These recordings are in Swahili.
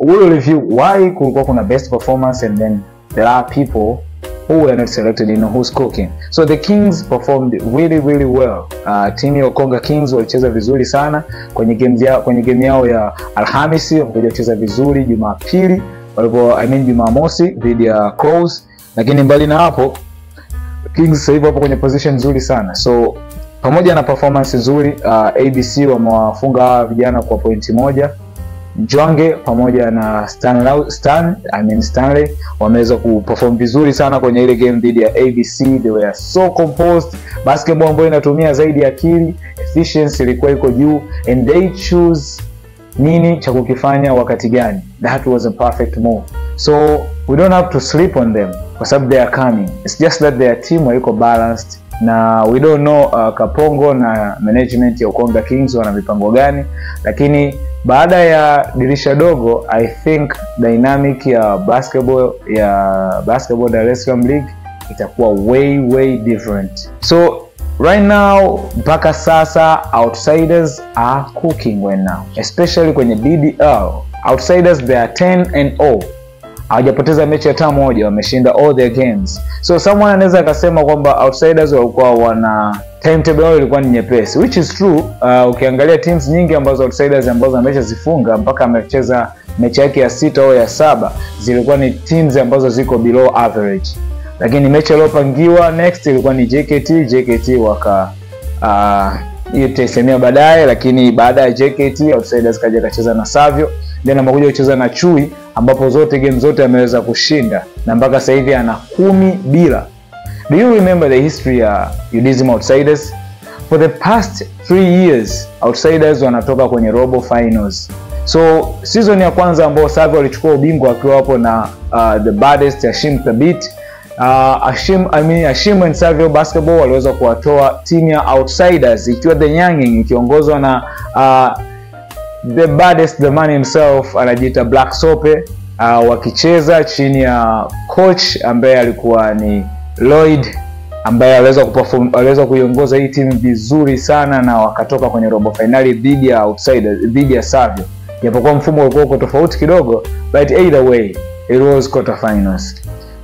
will review why kulikuwa kuna best performance and then there are people who were not selected know who's cooking. So the kings performed really really well. Uh, timu ya Okonga Kings walicheza vizuri sana kwenye game yao kwenye game yao ya Alhamisi wamekuja kucheza vizuri Jumapili walipo I mean Jumamosi dhidi ya Crows. Lakini mbali na hapo Kings sasa hivi wapo kwenye position nzuri sana. So pamoja na performance nzuri uh, ABC wamewafunga hawa vijana kwa pointi moja Jwange pamoja na Stan, Stan, I mean Stanley wameweza kuperform vizuri sana kwenye ile game dhidi ya ABC. They were so composed, basketball ambayo inatumia zaidi akili, efficiency ilikuwa iko juu and they choose nini cha kukifanya wakati gani. That was a perfect move. So we don't have to sleep on them kwa sababu they are coming. It's just that their team haiko balanced na we don't know uh, Kapongo na management ya Ukonga Kings wana mipango gani, lakini baada ya dirisha dogo I think dynamic ya basketball ya basketball Dar es Salaam League itakuwa way way different. So right now mpaka sasa outsiders are cooking right now especially kwenye BBL. outsiders they are 10 and 0 hawajapoteza mechi hata moja wameshinda all their games. So someone anaweza akasema kwamba outsiders walikuwa wana timetable yao ilikuwa ni nyepesi which is true. Uh, ukiangalia teams nyingi ambazo outsiders ambazo ameshazifunga mpaka amecheza mechi yake ya sita au ya saba zilikuwa ni teams ambazo ziko below average. Lakini mechi aliyopangiwa next ilikuwa ni JKT JKT waka uh, hiyo tutaisemea baadaye lakini baada ya JKT outsiders kaja kacheza na Savio then amekuja kucheza na Chui ambapo zote game zote ameweza kushinda na mpaka sasa hivi ana kumi bila. Do you remember the history ya UDSM outsiders? For the past three years outsiders wanatoka kwenye robo finals. So season ya kwanza ambao Savio walichukua ubingwa wakiwa hapo na uh, the baddest Hashim Thabit uh, Ashim, I mean, Ashim and Savio Basketball waliweza kuwatoa timu ya outsiders ikiwa the Nyangin ikiongozwa na uh, the baddest the man himself anajiita Black Sope. Uh, wakicheza chini ya coach ambaye alikuwa ni Lloyd ambaye aliweza kuperform kuiongoza hii timu vizuri sana na wakatoka kwenye robo finali dhidi ya outsiders dhidi ya Savio. Japokuwa mfumo ulikuwa uko tofauti kidogo but either way it was quarter finals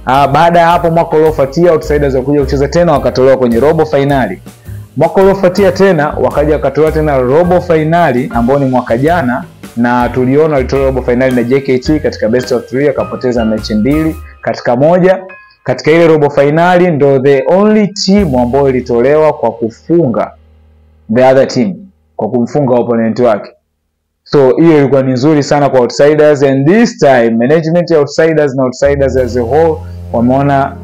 Uh, baada ya hapo mwaka uliofuatia outsiders wakuja kucheza tena wakatolewa kwenye robo fainali mwaka uliofuatia tena wakaja wakatolewa tena robo fainali ambao ni mwaka jana na tuliona walitoa robo fainali na JKT katika best of three akapoteza mechi mbili katika moja. Katika ile robo fainali ndo the only team ambayo ilitolewa kwa kufunga the other team kwa kumfunga opponent wake. So hiyo ilikuwa ni nzuri sana kwa outsiders and this time management ya outsiders na outsiders as a whole wameona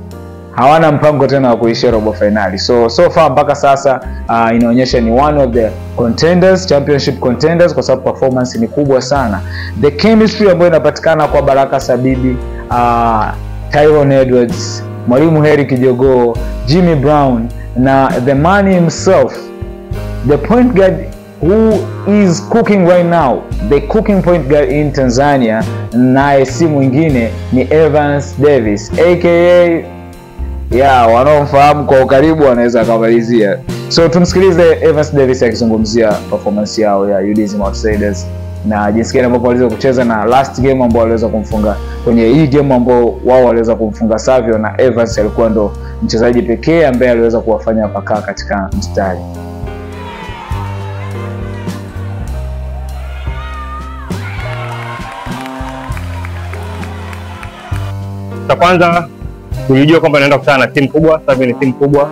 hawana mpango tena wa kuishia robo fainali. so so far mpaka sasa uh, inaonyesha ni one of the contenders championship contenders kwa sababu performance ni kubwa sana the chemistry ambayo inapatikana kwa baraka sabibi uh, tyron edwards mwalimu heri kijogoo jimmy brown na the man himself the point guard who is cooking right now the cooking point guard in tanzania naye si mwingine ni evans davis aka ya wanaomfahamu kwa ukaribu wanaweza akamalizia so tumsikilize evans davis akizungumzia performance yao ya UDSM outsiders na jinsi gani ambavyo waliweza kucheza na last game ambao waliweza kumfunga kwenye hii game ambao wao waliweza kumfunga savio na evans alikuwa ndo mchezaji pekee ambaye aliweza kuwafanya pakaa katika mstari. Kwanza tulijua kwamba naenda kukutana na timu kubwa sasa hivi ni timu kubwa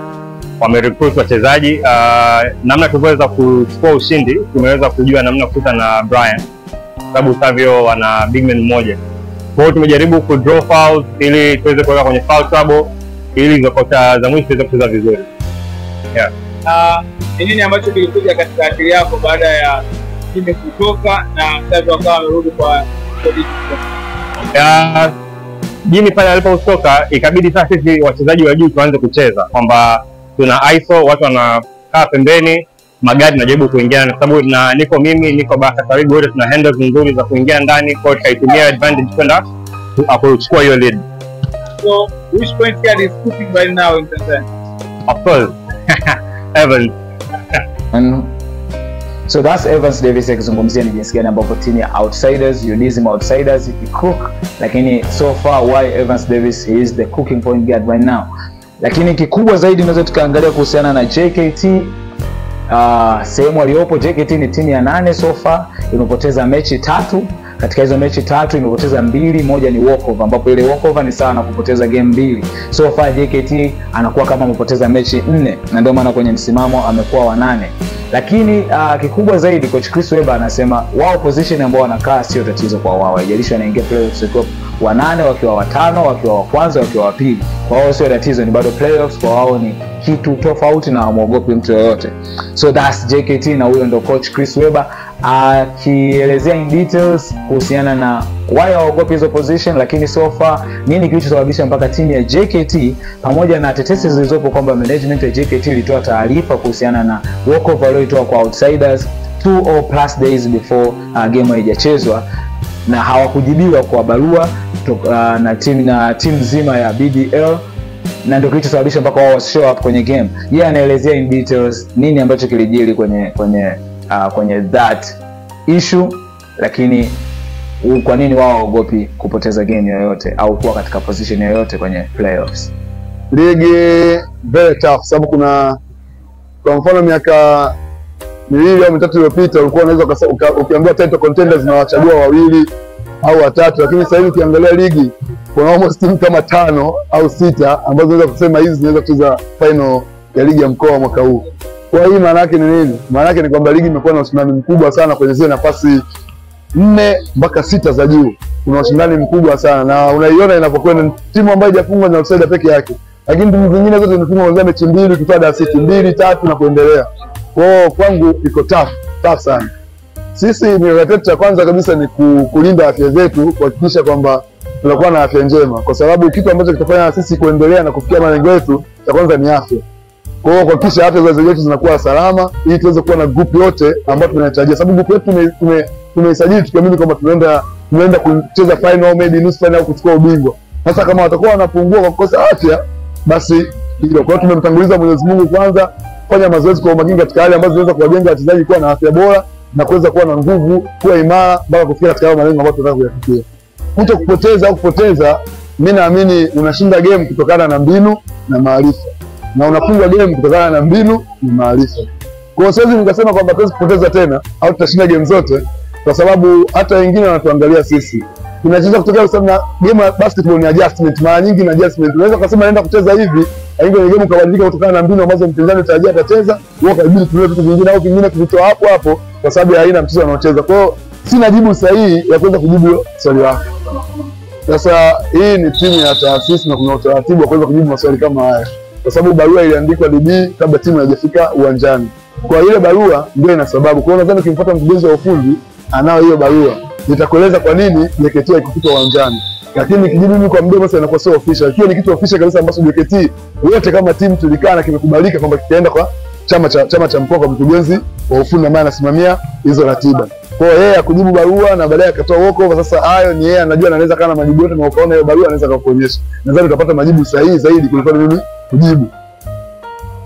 wamerecruit wachezaji uh, namna tulivyoweza kuchukua ushindi tumeweza kujua namna kukuta na Brian sababu Savio wana bigman mmoja kwa hiyo tumejaribu ku draw fouls ili tuweze kuweka kwenye foul trouble ili za mwisho tuweze kucheza vizuri yeah. Uh, ni nini ambacho kilikuja katika akili yako baada ya timu kutoka na sasa wakawa wamerudi kwa kwa digital? Ya, jini pale alipotoka ikabidi sasa sisi wachezaji wa juu tuanze kucheza. Kwamba tuna iso watu wanakaa pembeni magari najaribu kuingia kwa sababu na niko mimi niko baka karibu wote tuna handles nzuri za kuingia ndani. Kwa hiyo tukaitumia advantage kwenda ku- kuchukua hiyo lead. So which point card is cooking right now in Tanzania? Of course. Evans. And so that's Evans Davis akizungumzia ni jinsi gani ambavyo timu ya outsiders UDSM outsiders ikicook lakini so far why Evans Davis is the cooking point guard right now. Lakini kikubwa zaidi unaweza tukaangalia kuhusiana na JKT uh, sehemu aliyopo JKT ni timu ya nane so far imepoteza mechi tatu katika hizo mechi tatu imepoteza mbili moja ni walkover ambapo ile walkover ni sawa na kupoteza game mbili. So far JKT anakuwa kama amepoteza mechi nne na ndio maana kwenye msimamo amekuwa wanane lakini uh, kikubwa zaidi coach Chris Webber anasema wao position ambao wanakaa sio tatizo kwa wao. Haijalishi wanaingia playoffs wakiwa wanane wakiwa watano wakiwa wa kwanza wakiwa wa pili. Kwa wao sio tatizo ni bado playoffs kwa wao ni kitu tofauti na wamwogopi mtu yoyote. So that's JKT na huyo ndo coach Chris Webber akielezea in details kuhusiana na why waogopi hizo position lakini so far nini kilichosababisha mpaka timu ya JKT pamoja na tetesi zilizopo kwamba management ya JKT ilitoa taarifa kuhusiana na walkover walioitoa kwa outsiders 2 or plus days before uh, game haijachezwa na hawakujibiwa kwa barua uh, na timu na timu nzima ya BDL na ndio kilichosababisha mpaka wao show up kwenye game. Yeye yeah, anaelezea in details nini ambacho kilijiri kwenye kwenye uh, kwenye that issue lakini kwa nini wao waogopi kupoteza game yoyote au kuwa katika position yoyote kwenye playoffs? Ligi very tough sababu kuna kwa mfano miaka miwili au mitatu iliyopita ulikuwa unaweza ukiambiwa title contenders na wachagua wawili au watatu lakini sasa hivi ukiangalia ligi kuna almost timu kama tano au sita ambazo unaweza kusema hizi zinaweza kucheza final ya ligi ya mkoa mwaka huu kwa hii maana yake ni nini? Maana yake ni kwamba ligi imekuwa na ushindani mkubwa sana kwenye zile nafasi nne mpaka sita za juu. Kuna ushindani mkubwa sana na unaiona inapokwenda timu ambayo haijafungwa ni outsider peke yake. Lakini timu zingine zote zimefungwa kuanzia mechi mbili ukitoa City mbili tatu na kuendelea. Kwao kwangu iko tough tough sana. Sisi mikakati yetu ya kwanza kabisa ni kulinda afya zetu kuhakikisha kwamba tunakuwa na afya njema. Kwa sababu kitu ambacho kitafanya sisi kuendelea na kufikia malengo yetu cha kwanza ni afya kwa hiyo kuhakikisha afya za zetu zinakuwa salama ili tuweze kuwa na group yote ambayo tunahitajia sababu group yetu tume- tume- tumeisajili tukiamini kwamba tunaenda tunaenda kucheza final maybe nusu final au kuchukua ubingwa. Sasa kama watakuwa wanapungua kwa kukosa afya basi hilo. Kwa hiyo tumemtanguliza Mwenyezi Mungu kwanza kufanya mazoezi kwa umakini katika hali ambazo zinaweza kuwajenga wachezaji kuwa na afya bora na kuweza kuwa na nguvu kuwa imara mpaka kufikia katika hayo malengo ambayo tunataka kuyafikia. Kuto kupoteza au kupoteza mi naamini unashinda game kutokana na mbinu na maarifa na unafunga game kutokana na mbinu na maarifa. Kwa hiyo siwezi nikasema kwamba tuwezi kupoteza tena au tutashinda game zote kwa sababu hata wengine wanatuangalia sisi. Tunacheza kutokea kusema game ya basketball ni adjustment. Mara nyingi ni adjustment. Unaweza kusema naenda kucheza hivi lakini kwenye game ukabadilika kutokana na mbinu ambazo mpinzani utarajia atacheza wewe kabidi tumie vitu vingine au vingine kuvitoa hapo hapo kwa sababu ya aina mchezo anaocheza. Kwa hiyo sina jibu sahihi ya kuweza kujibu swali lako. Sasa hii ni timu ya taasisi na kuna utaratibu wa kuweza kujibu maswali kama haya, kwa sababu barua iliandikwa DB kabla timu haijafika uwanjani. Kwa ile barua ndio ina sababu. Kwa hiyo nadhani ukimfuata mkurugenzi wa ufundi anao hiyo barua, nitakueleza kwa nini JKT haikufika uwanjani, lakini kijibu mimi kwa mdomo sasa inakuwa sio official. Hiyo ni kitu official kabisa ambacho JKT wote kama timu tulikaa na kimekubalika kwamba kitaenda kwa chama cha chama cha mkoa kwa mkurugenzi wa ufundi ambaye anasimamia hizo ratiba. Kwa hiyo yeye akujibu barua na baadaye akatoa walkover. Sasa hayo ni yeye anajua, anaweza kana majibu yote, na ukaona hiyo barua anaweza kukuonyesha. Nadhani utapata majibu sahihi zaidi kuliko mimi kujibu.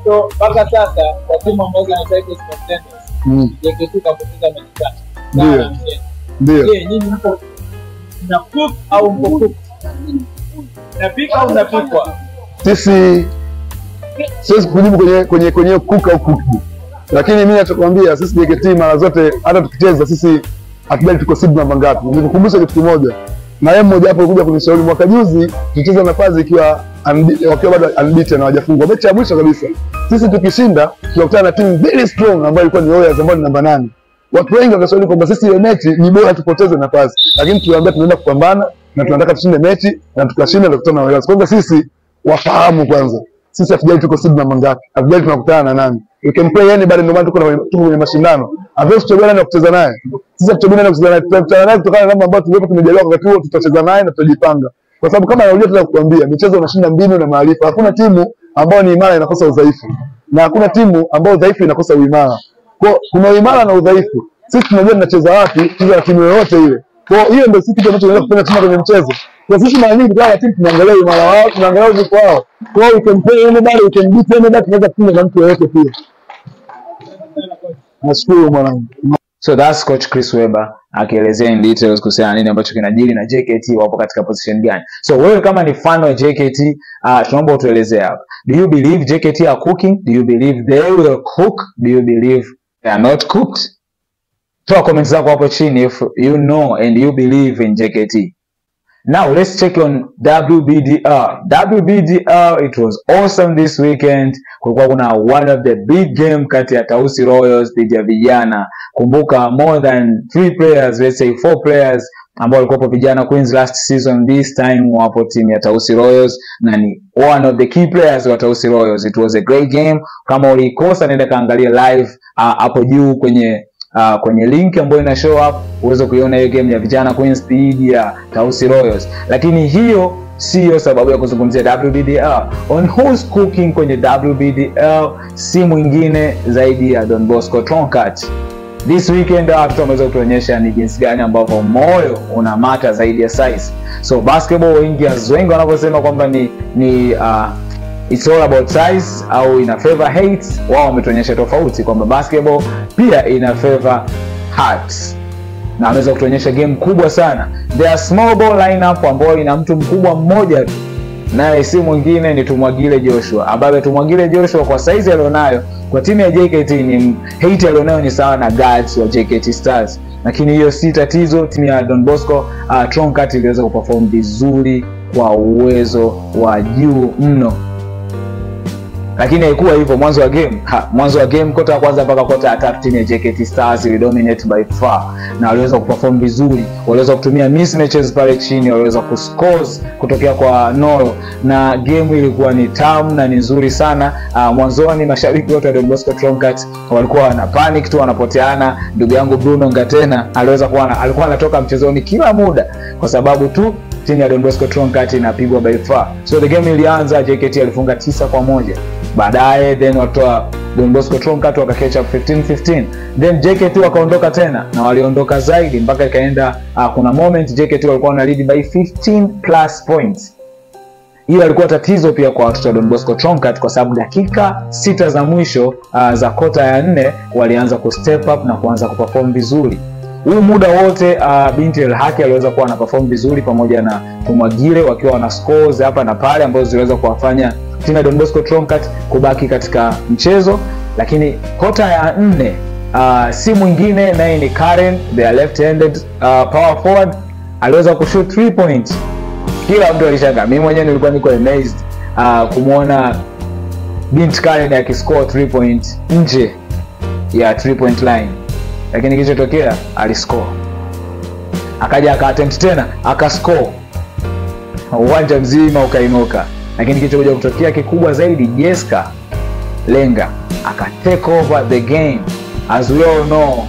So mpaka sasa kwa timu ambazo contenders, Mm. JKT kapoteza mechi tatu. Ndio. Ndio. Je, nyinyi mko na cook au mko cook? Mnapika au napikwa? Sisi siwezi kujibu kwenye kwenye kwenye kuka au kuku, lakini mimi nachokwambia sisi JKT mara zote hata tukicheza sisi hatujali tuko seed namba ngapi. Nikukumbusha kitu kimoja, na yeye mmoja hapo alikuja kunishauri mwaka juzi tucheza na Pazi ikiwa wakiwa bado unbeaten na hawajafungwa mechi ya mwisho kabisa. Sisi tukishinda tunakutana na timu very strong ambayo ilikuwa ni Warriors ambayo ni namba nane. Watu wengi wakashauri kwamba sisi ile mechi ni bora tupoteze nafasi, lakini tuliwaambia tunaenda kupambana na tunataka tushinde mechi na tukashinda na kukutana na Warriors. Kwanza sisi wafahamu kwanza, sisi hatujali tuko seed namba ngapi, hatujali tunakutana na nani. We can play anybody, ndio maana tuko na tuko kwenye mashindano. Hatuwezi kuchagua nani wa kucheza naye. Sisi tutabidi na wa naye, kutokana na namna ambayo tulivyokuwa tumejaliwa wakati huo, tutacheza naye na tutajipanga, kwa sababu kama narudia tena kukuambia, michezo unashinda mbinu na maarifa. Hakuna timu ambayo ni imara inakosa udhaifu, na hakuna timu ambayo udhaifu inakosa uimara. Kwa kuna uimara na udhaifu. Sisi tunajua tunacheza wapi, na timu yoyote ile. Kwa hiyo ndio sisi kitu ambacho kufanya timu kwenye mchezo. Kwa sisi mara nyingi tukiwa timu tunaangalia uimara wao, tunaangalia udhaifu wao. Kwa hiyo ukimpea can play anybody, we can tunaweza kushinda na mtu yoyote pia. Nashukuru mwanangu. So that's coach Chris Webber akielezea in details kuhusiana na nini ambacho kinajiri na JKT wapo katika position gani. So wewe kama ni fan wa JKT, uh, tunaomba utuelezee hapa. Do you believe JKT are cooking? Do you believe they will cook? Do you believe they are not cooked? Toa comments zako hapo chini if you know and you believe in JKT. Now let's check on WBDR. WBDR it was awesome this weekend. Kulikuwa kuna one of the big game kati ya Tausi Royals dhidi ya vijana. Kumbuka more than three players, let's say four players ambao walikuwa vijana Queens last season, this time wapo timu ya Tausi Royals na ni one of the key players wa Tausi Royals. It was a great game. Kama ulikosa, nenda kaangalia live uh, hapo juu kwenye uh, kwenye link ambayo ina show up uweze kuiona hiyo game ya vijana Queens dhidi ya Tausi Royals, lakini hiyo siyo sababu ya kuzungumzia WBDL. On who's cooking kwenye WBDL si mwingine zaidi ya Don Bosco Tonkat. This weekend after ameweza kutuonyesha ni jinsi gani ambavyo moyo una mata zaidi ya size. So basketball wengi wengi wanavyosema kwamba ni ni uh, it's all about size au ina favor height wao wametuonyesha tofauti kwamba basketball pia ina favor height na ameweza kutuonyesha game kubwa sana. there are small ball lineup ambayo ina mtu mkubwa mmoja tu, naye si mwingine ni Tumwagile Joshua, ambaye Tumwagile Joshua kwa size alionayo kwa timu ya JKT ni hate alionayo ni sawa na guards wa JKT Stars, lakini hiyo si tatizo. Timu ya Don Bosco uh, Tronkat iliweza kuperform vizuri kwa uwezo wa juu mno lakini haikuwa hivyo mwanzo wa game ha, mwanzo wa game kota ya kwanza mpaka kota ya tatu timu ya JKT Stars ili dominate by far. Na waliweza kuperform vizuri waliweza kutumia mismatches pale chini waliweza kuscores kutokea kwa Noro. Na game ilikuwa ni tamu na ni nzuri sana. Uh, mwanzoni mashabiki wote wa Don Bosco Tronkat walikuwa wana panic tu wanapoteana. Ndugu yangu Bruno Ngatena aliweza kuwa alikuwa anatoka mchezoni kila muda kwa sababu tu timu ya Don Bosco Tronkat inapigwa by far. So the game ilianza, JKT alifunga tisa kwa moja. Baadaye then watoa Don Bosco Tronkat waka catch up 15 15. Then JKT wakaondoka tena na waliondoka zaidi mpaka ikaenda uh, kuna moment JKT walikuwa wana lead by 15 plus points. Hiyo alikuwa tatizo pia kwa watoto wa Don Bosco Tronkat kwa sababu dakika sita za mwisho uh, za kota ya nne walianza ku step up na kuanza kuperform vizuri huu muda wote uh, binti El Haki aliweza kuwa na perform vizuri pamoja na Tumwagire wakiwa wana scores hapa na pale ambazo ziliweza kuwafanya timu ya Don Bosco Tronkat kubaki katika mchezo, lakini kota ya nne uh, si mwingine naye ni Karen the left handed uh, power forward aliweza kushoot 3 point. Kila mtu alishangaa, mimi mwenyewe nilikuwa niko amazed uh, kumwona binti Karen akiscore 3 point nje ya 3 point line lakini kilichotokea aliscore, akaja akaattempt tena akascore, uwanja mzima ukainuka. Lakini kilichokuja kutokea kikubwa zaidi, jeska Lenga aka take over the game. As we all know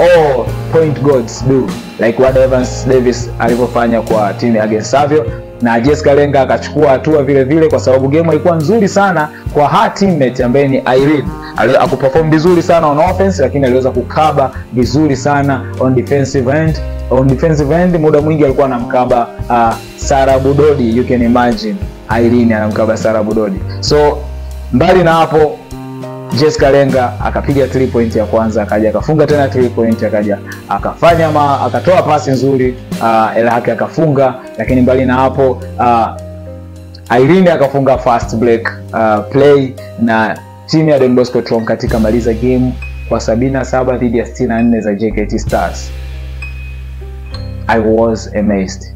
all point gods do. Like what Evans Davis alivyofanya kwa timu ya Savio na Jessica Lenga akachukua hatua vile vile, kwa sababu game ilikuwa nzuri sana kwa her teammate ambaye ni Irene. Akuperform vizuri sana on offense, lakini aliweza kukaba vizuri sana on defensive end. On defensive end muda mwingi alikuwa anamkaba uh, Sara Budodi, you can imagine Irene anamkaba Sara Budodi. So mbali na hapo Jessica Lenga akapiga 3 point ya kwanza, akaja akafunga tena 3 point, akaja akafanya ma, akatoa pasi nzuri uh, Elhaki akafunga, lakini mbali na hapo uh, Irene akafunga fast break uh, play na timu ya Don Bosco Tron katika maliza game kwa 77 dhidi ya 64 za JKT Stars. I was amazed.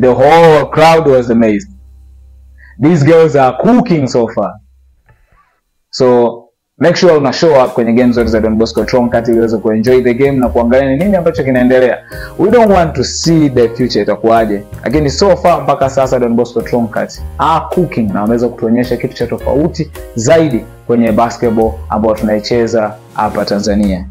The whole crowd was amazed. These girls are cooking so far. So make sure una show up kwenye game zote za Don Bosco Tronkat ili uweze kuenjoy the game na kuangalia ni nini ambacho kinaendelea. We don't want to see the future itakuwaje, lakini so far mpaka sasa Don Bosco Tronkat are cooking na wameweza kutuonyesha kitu cha tofauti zaidi kwenye basketball ambayo tunaicheza hapa Tanzania.